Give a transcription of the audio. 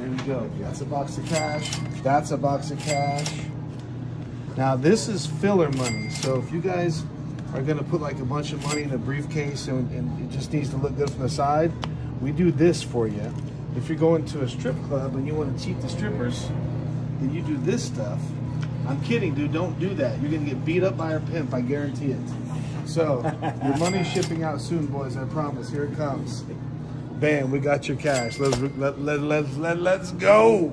There you go. That's a box of cash. That's a box of cash. Now this is filler money. So if you guys are gonna put like a bunch of money in a briefcase and, and it just needs to look good from the side, we do this for you. If you're going to a strip club and you want to cheat the strippers, then you do this stuff. I'm kidding, dude. Don't do that. You're gonna get beat up by our pimp. I guarantee it. So your money's shipping out soon, boys. I promise. Here it comes. Bam, we got your cash. Let's let let let let let's go.